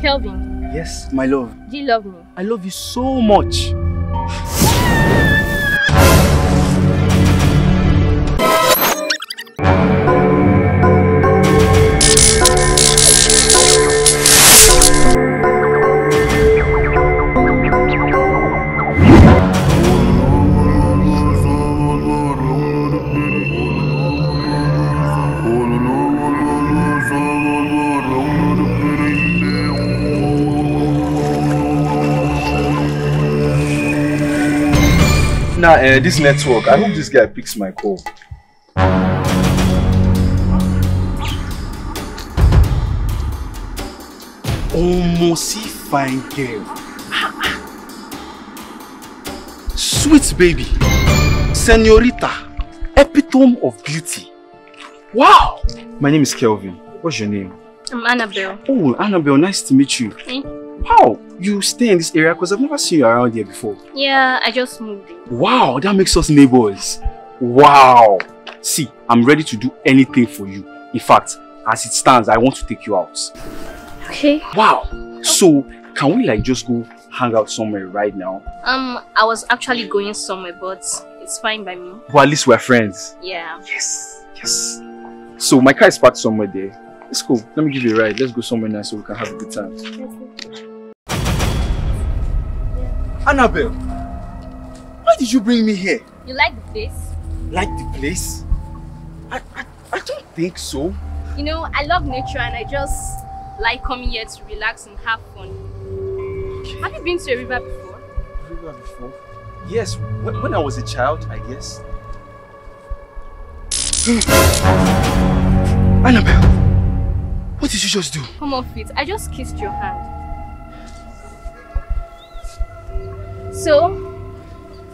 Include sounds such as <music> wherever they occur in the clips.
Kelvin, Yes, my love. do you love me? I love you so much. Nah, uh, this network. I hope this guy picks my call. Almost see fine girl. Sweet baby. Senorita. Epitome of beauty. Wow. My name is Kelvin. What's your name? I'm Annabelle. Oh, Annabelle, nice to meet you. Eh? Wow, you stay in this area because I've never seen you around here before. Yeah, I just moved in. Wow, that makes us neighbors. Wow. See, I'm ready to do anything for you. In fact, as it stands, I want to take you out. Okay. Wow. So, can we like just go hang out somewhere right now? Um, I was actually going somewhere, but it's fine by me. Well, at least we're friends. Yeah. Yes. Yes. So, my car is parked somewhere there. Let's go. Let me give you a ride. Let's go somewhere nice so we can have a good time. Annabelle, why did you bring me here? You like the place? Like the place? I, I, I don't think so. You know, I love nature and I just like coming here to relax and have fun. Have you been to a river before? River before? Yes, when, when I was a child, I guess. <gasps> Annabelle, what did you just do? Come off it. I just kissed your hand. So,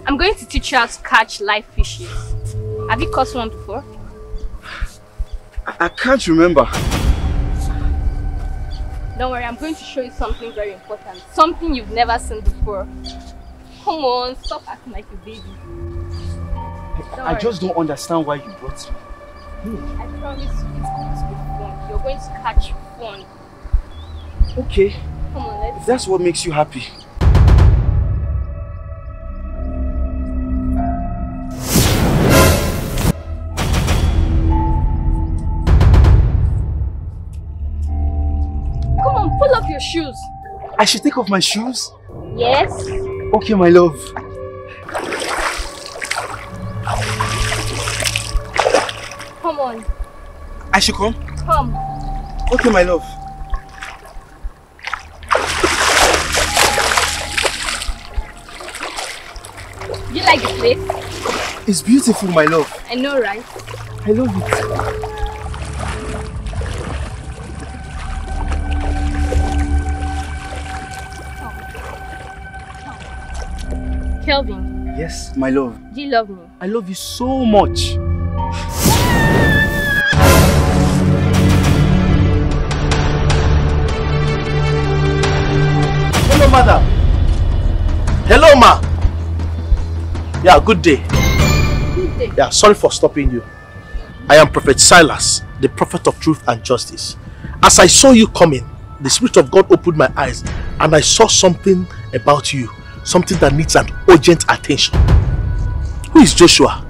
I'm going to teach you how to catch live fishes. Have you caught one before? I, I can't remember. Don't worry, I'm going to show you something very important. Something you've never seen before. Come on, stop acting like a baby. I, I just don't understand why you brought me. I promise you, it's going to be fun. You're going to catch fun. Okay, Come on, let's if that's what makes you happy. Shoes. I should take off my shoes? Yes. Okay, my love. Come on, I should come? come. Okay, my love. You like the place? It's beautiful, my love. I know, right? I love it. Kelvin, Yes, my love. do you love me? I love you so much. Hello, mother. Hello, ma. Yeah, good day. Good day. Yeah, sorry for stopping you. I am Prophet Silas, the prophet of truth and justice. As I saw you coming, the Spirit of God opened my eyes and I saw something about you, something that needs an urgent attention. Who is Joshua?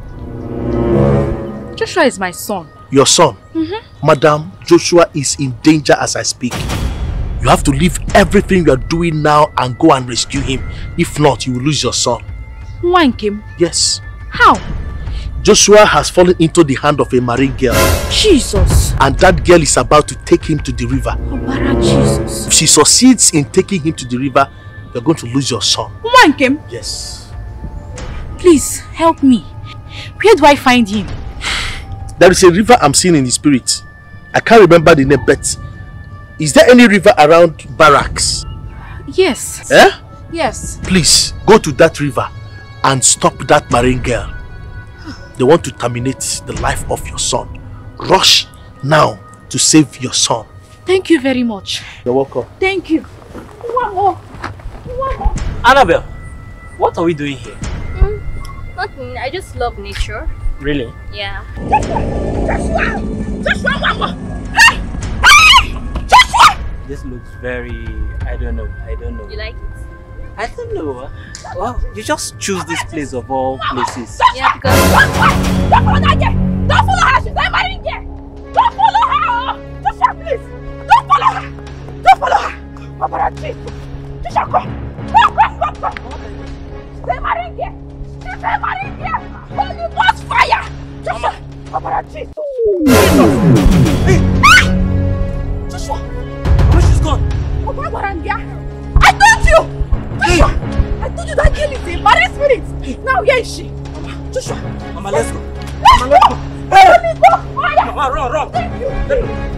Joshua is my son. Your son. Mhm. Madam, Joshua is in danger as I speak. You have to leave everything you are doing now and go and rescue him. If not, you will lose your son. Wankim. Yes. How? Joshua has fallen into the hand of a marine girl Jesus. and that girl is about to take him to the river. Obara Jesus. If she succeeds in taking him to the river, you're going to lose your son. Wankim, Yes. please help me. Where do I find him? There is a river I'm seeing in the spirit. I can't remember the name, but is there any river around barracks? Yes. Eh? Yes. Please go to that river and stop that marine girl. They want to terminate the life of your son. Rush now to save your son. Thank you very much. You're welcome. Thank you. One more. Annabelle, what are we doing here? Mm, nothing. I just love nature. Really? Yeah. This looks very. I don't know. I don't know. You like it? I don't know. Well, you just choose this place of all places. Yeah, because. Don't follow that! Don't follow her! Not married yet! Holy Ghost fire! Joshua! Paparazzi! Ah! Joshua! Where she's gone? Papa Baranga! I told you! Joshua! I told you that girl is a married spirit! Now where is she? Joshua! Mama, let's go. Let's go! Holy Ghost fire! Mama, run, run. Thank you!